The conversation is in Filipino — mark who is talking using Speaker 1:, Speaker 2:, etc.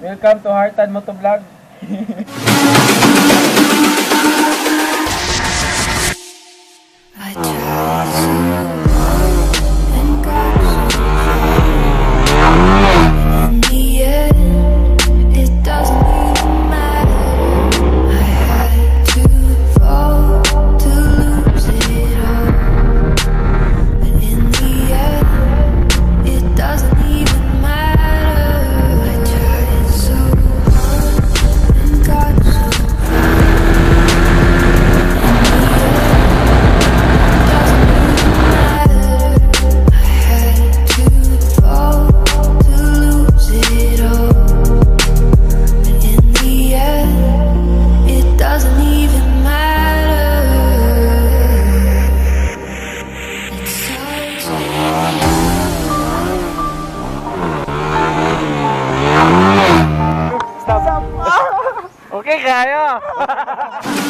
Speaker 1: Welcome to Heartan Moto okay, kaya.